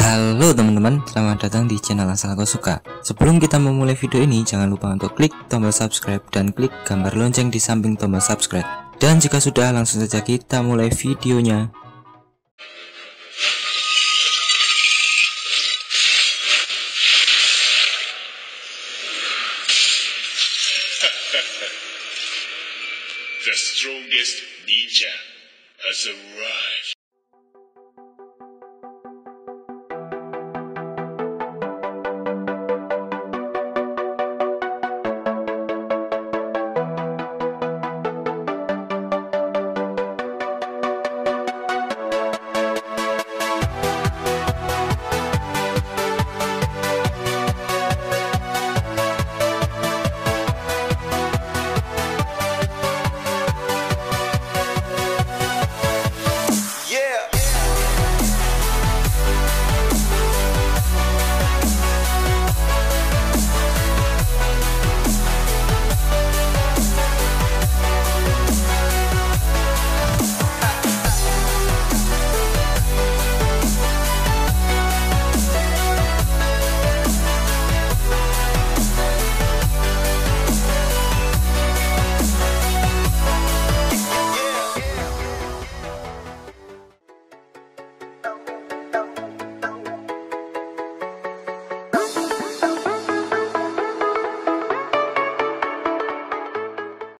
Halo teman-teman, selamat datang di channel Asal Kau Suka. Sebelum kita memulai video ini, jangan lupa untuk klik tombol subscribe dan klik gambar lonceng di samping tombol subscribe. Dan jika sudah, langsung saja kita mulai videonya. The strongest ninja has arrived.